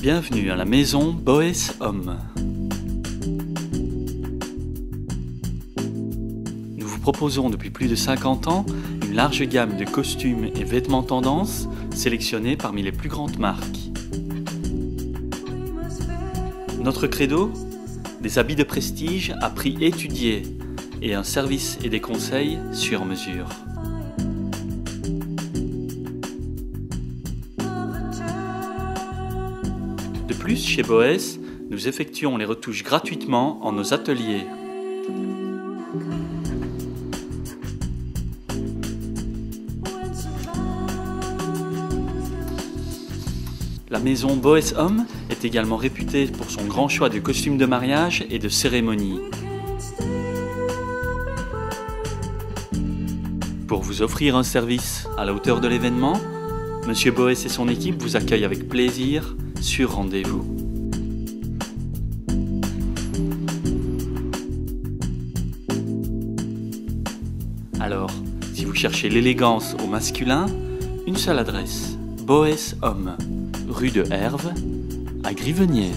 Bienvenue à la maison Boès Homme. Nous vous proposons depuis plus de 50 ans une large gamme de costumes et vêtements tendance sélectionnés parmi les plus grandes marques. Notre credo Des habits de prestige à prix étudié et un service et des conseils sur mesure. De plus, chez Boès, nous effectuons les retouches gratuitement en nos ateliers. La maison Boès Homme est également réputée pour son grand choix de costumes de mariage et de cérémonie. Pour vous offrir un service à la hauteur de l'événement, Monsieur Boès et son équipe vous accueillent avec plaisir sur rendez-vous. Alors, si vous cherchez l'élégance au masculin, une seule adresse, Boès Homme, rue de Herve, à Grivenier.